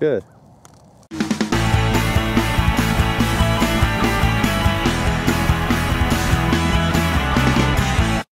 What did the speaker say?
Good.